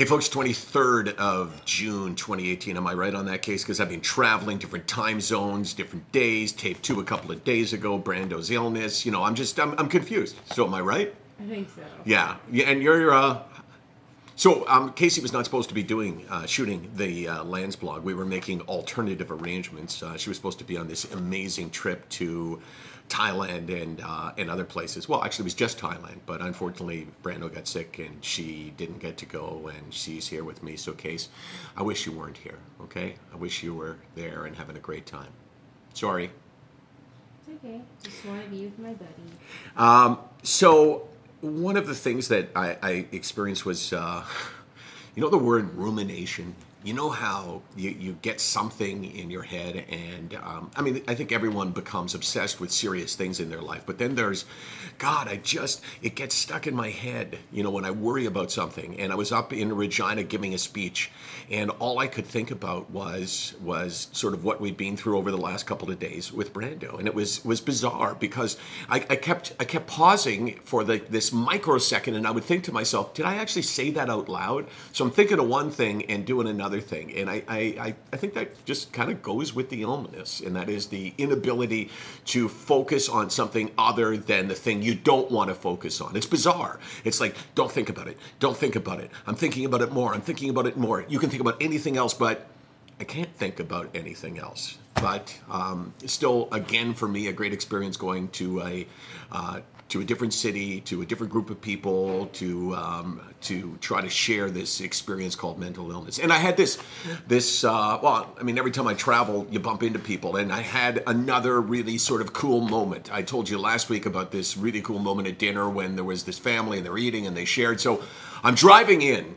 Hey, folks, 23rd of June 2018. Am I right on that case? Because I've been traveling different time zones, different days, tape two a couple of days ago, Brando's illness. You know, I'm just, I'm, I'm confused. So, am I right? I think so. Yeah. yeah and you're, uh, so um, Casey was not supposed to be doing uh, shooting the uh, Landsblog. We were making alternative arrangements. Uh, she was supposed to be on this amazing trip to Thailand and uh, and other places. Well, actually, it was just Thailand, but unfortunately, Brando got sick and she didn't get to go, and she's here with me. So, Case, I wish you weren't here. Okay, I wish you were there and having a great time. Sorry. It's okay. Just want to be with my buddy. Um, so one of the things that I, I experienced was, uh, you know, the word rumination you know how you, you get something in your head and um, i mean i think everyone becomes obsessed with serious things in their life but then there's god i just it gets stuck in my head you know when i worry about something. And i was up in regina giving a speech and all i could think about was was sort of what we'd been through over the last couple of days with brando. And it was was bizarre because i, I kept i kept pausing for the, this microsecond and i would think to myself did i actually say that out loud? So i'm thinking of one thing and doing another another thing. And I, I, I think that just kind of goes with the illness, and that is the inability to focus on something other than the thing you don't want to focus on. It's bizarre. It's like, don't think about it. Don't think about it. I'm thinking about it more. I'm thinking about it more. You can think about anything else, but I can't think about anything else. But um, still, again, for me, a great experience going to a uh, to a different city, to a different group of people, to um, to try to share this experience called mental illness. And I had this this uh, well, I mean, every time I travel, you bump into people, and I had another really sort of cool moment. I told you last week about this really cool moment at dinner when there was this family and they're eating and they shared. So I'm driving in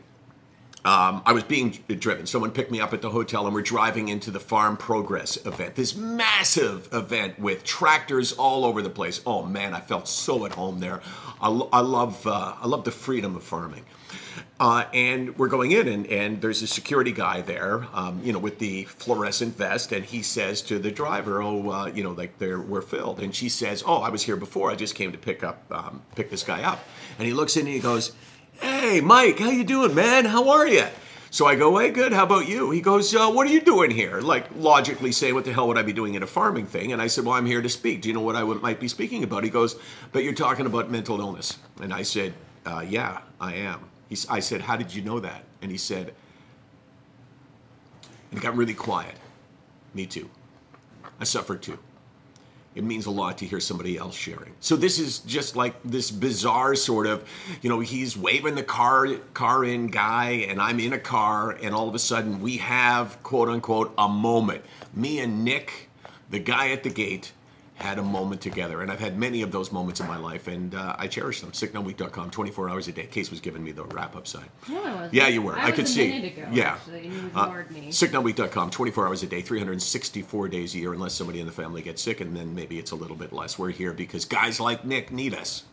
um, I was being driven. Someone picked me up at the hotel, and we're driving into the Farm Progress event. This massive event with tractors all over the place. Oh man, I felt so at home there. I, I love uh, I love the freedom of farming. Uh, and we're going in, and, and there's a security guy there, um, you know, with the fluorescent vest, and he says to the driver, "Oh, uh, you know, like they're we're filled." And she says, "Oh, I was here before. I just came to pick up um, pick this guy up." And he looks in and he goes Hey, Mike, how you doing, man? How are you? So I go, hey, good. How about you? He goes, uh, what are you doing here? Like logically saying, what the hell would I be doing at a farming thing? And I said, well, I'm here to speak. Do you know what I might be speaking about? He goes, but you're talking about mental illness. And I said, uh, yeah, I am. He, I said, how did you know that? And he said, and it got really quiet. Me too. I suffered too it means a lot to hear somebody else sharing. So this is just like this bizarre sort of, you know, he's waving the car car in guy and I'm in a car and all of a sudden we have quote unquote a moment. Me and Nick, the guy at the gate, had a moment together. And I've had many of those moments in my life, and uh, I cherish them. SickNotWeak.com, 24 hours a day. Case was giving me the wrap up side. No. Yeah, you were. I, I could see. Ago, yeah. Actually, Uh. SickNotWeak.com, 24 hours a day, 364 days a year, unless somebody in the family gets sick, and then maybe it's a little bit less. We're here because guys like Nick need us.